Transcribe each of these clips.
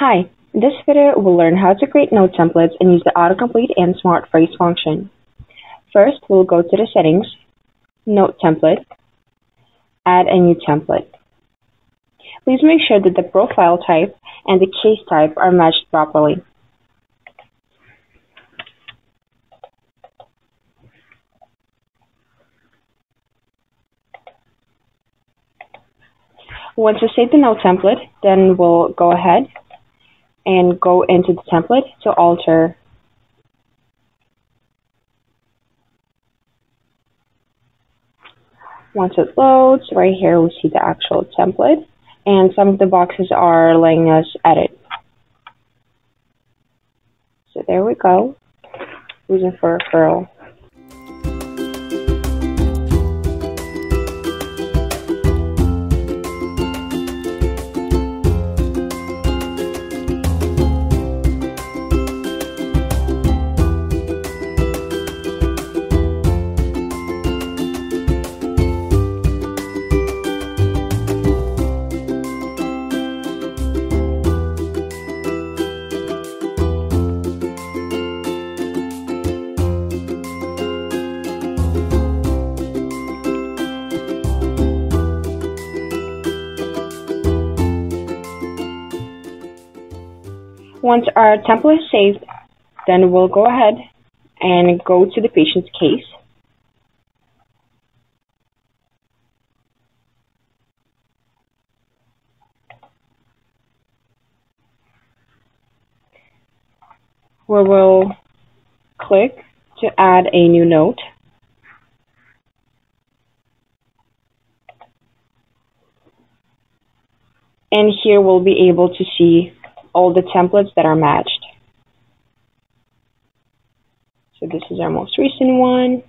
Hi, in this video we'll learn how to create note templates and use the autocomplete and smart phrase function. First, we'll go to the settings, note template, add a new template. Please make sure that the profile type and the case type are matched properly. Once you save the note template, then we'll go ahead and go into the template to alter Once it loads, right here we see the actual template and some of the boxes are letting us edit. So there we go. Reason for referral. Once our template is saved, then we'll go ahead and go to the patient's case. Where we'll click to add a new note. And here we'll be able to see all the templates that are matched. So this is our most recent one.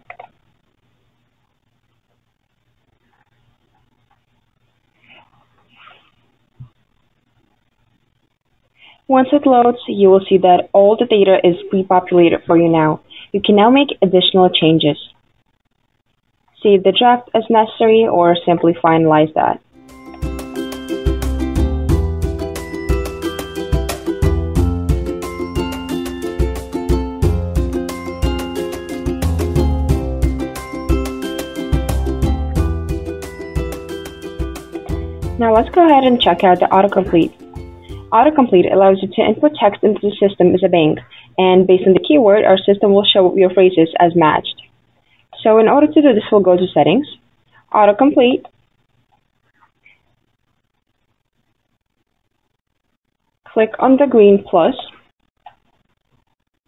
Once it loads, you will see that all the data is pre-populated for you now. You can now make additional changes. Save the draft as necessary or simply finalize that. Now let's go ahead and check out the autocomplete. Autocomplete allows you to input text into the system as a bank, and based on the keyword, our system will show your phrases as matched. So in order to do this, we'll go to Settings, Autocomplete, click on the green plus,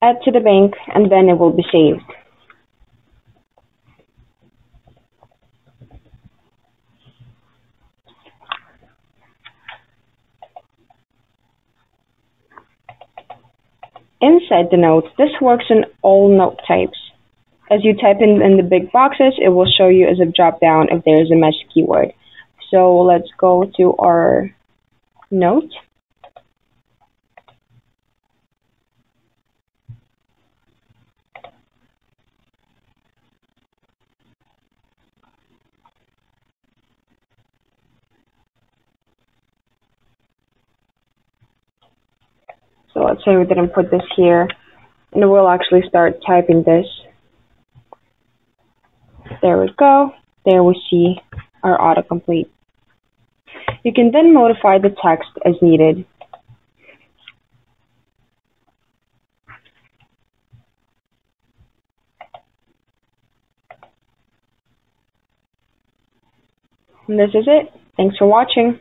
add to the bank, and then it will be saved. Inside the notes, this works in all note types. As you type in, in the big boxes, it will show you as a drop down if there is a match keyword. So let's go to our note. So let's say we didn't put this here, and we'll actually start typing this. There we go. There we see our autocomplete. You can then modify the text as needed. And this is it. Thanks for watching.